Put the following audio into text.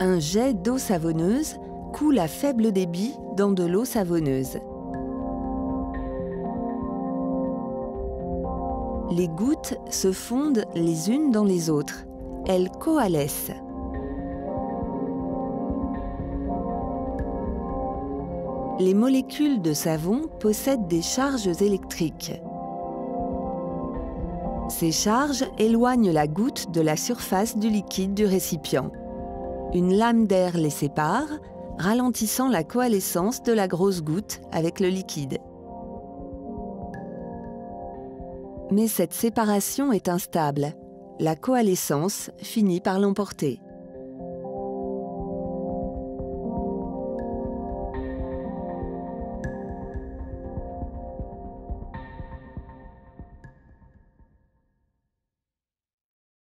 Un jet d'eau savonneuse coule à faible débit dans de l'eau savonneuse. Les gouttes se fondent les unes dans les autres. Elles coalescent. Les molécules de savon possèdent des charges électriques. Ces charges éloignent la goutte de la surface du liquide du récipient. Une lame d'air les sépare, ralentissant la coalescence de la grosse goutte avec le liquide. Mais cette séparation est instable. La coalescence finit par l'emporter.